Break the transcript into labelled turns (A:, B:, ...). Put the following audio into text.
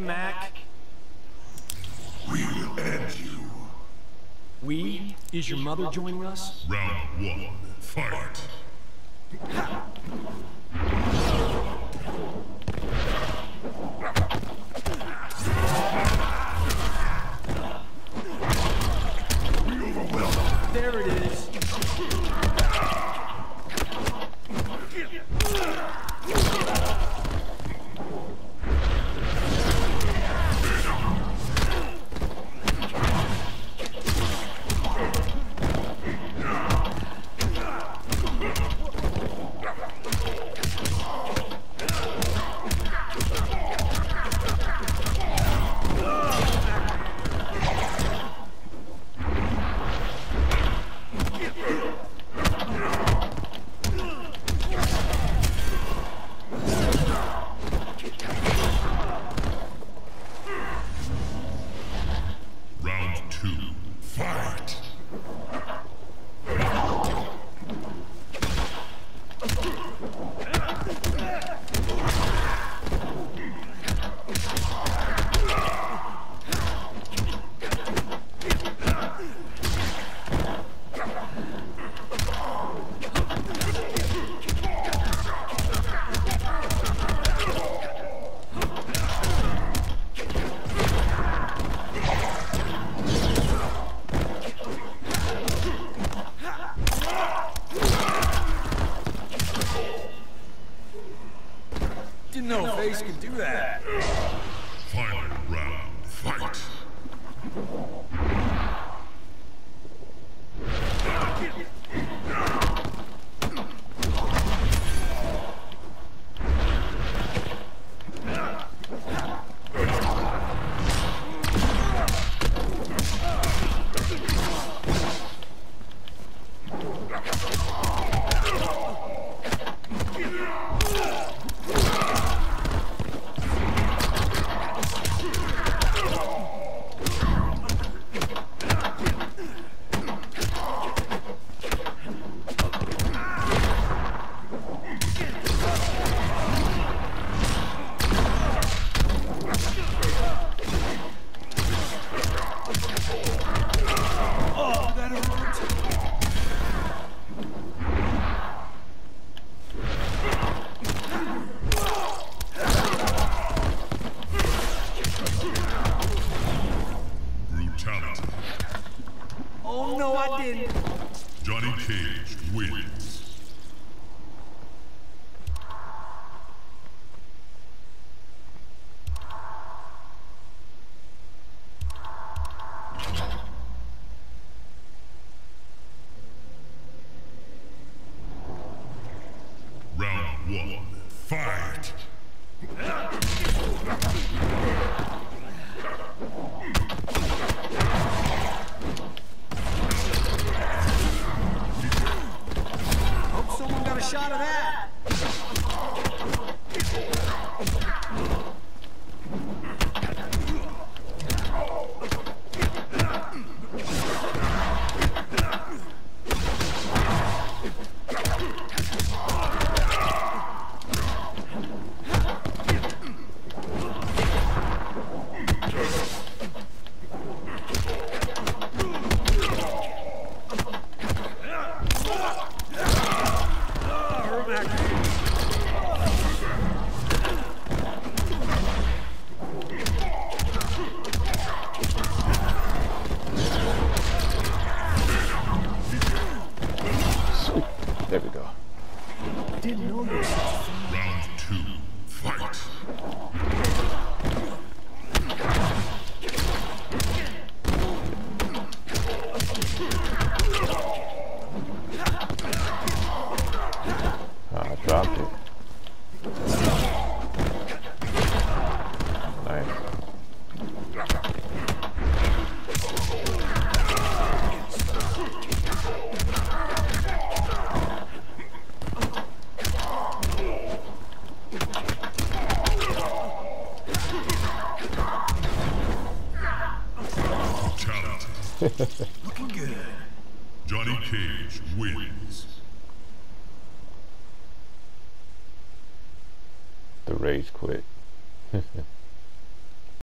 A: Mac?
B: We will end you.
A: We? Is your mother joining us?
B: Round one, fight.
A: There it is.
B: Johnny Cage wins. Round one, fight.
A: Hope someone got a shot of that. Looking good.
B: Johnny Cage wins.
C: The rage quit.